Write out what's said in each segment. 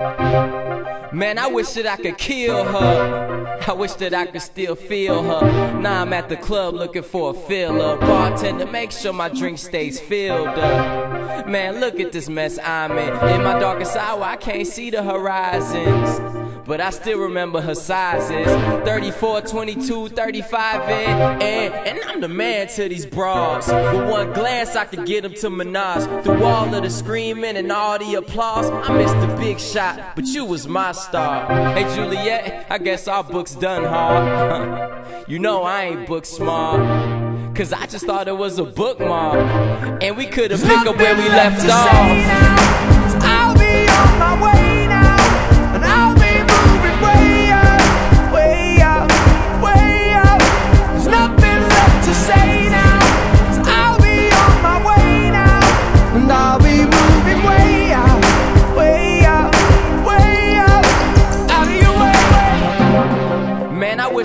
Man, I wish that I could kill her. I wish that I could still feel her. Now I'm at the club looking for a filler. Bartender, to make sure my drink stays filled up. Man, look at this mess I'm in. In my darkest hour, I can't see the horizons. But I still remember her sizes. 34, 22, 35 in. And, and I'm the man to these bras. With one glance I could get them to Minaj. Through all of the screaming and all the applause I missed the big shot, but you was my star. Hey Juliet, I guess our book's done huh? You know I ain't book smart. Cause I just thought it was a bookmark. And we could've picked up where we left off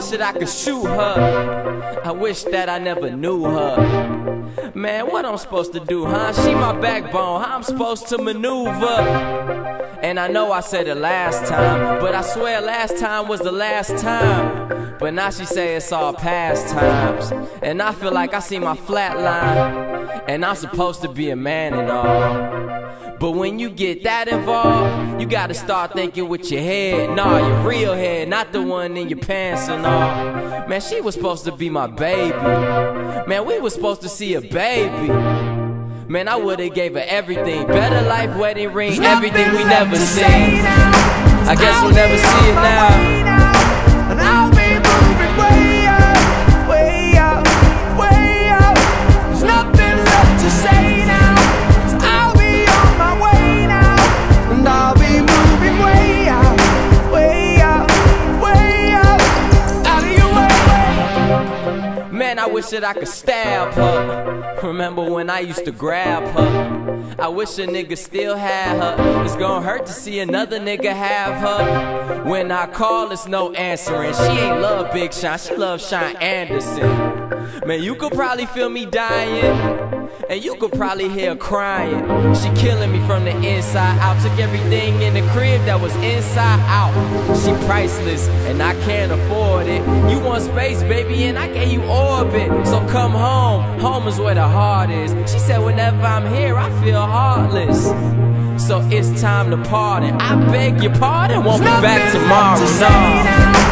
wish that I could shoot her. I wish that I never knew her. Man, what I'm supposed to do, huh? She my backbone, how I'm supposed to maneuver. And I know I said it last time, but I swear last time was the last time. But now she say it's all past times. And I feel like I see my flat line. And I'm supposed to be a man and all. But when you get that involved, you gotta start thinking with your head. Nah, your real head, not the one in your pants and all. Man, she was supposed to be my baby. Man, we was supposed to see a baby. Man, I would've gave her everything. Better life, wedding ring, everything we never seen. I guess we'll never see it now. I wish that I could stab her. Remember when I used to grab her? I wish a nigga still had her. It's gonna hurt to see another nigga have her. When I call, it's no answering. She ain't love Big Sean, she love Sean Anderson. Man, you could probably feel me dying. And you could probably hear her crying. She killing me from the inside out. Took everything in the crib that was inside out. She priceless, and I can't afford it. You want space, baby, and I gave you orbit. So come home, home is where the heart is. She said, whenever I'm here, I feel heartless. So it's time to pardon. I beg your pardon, won't be back tomorrow. No.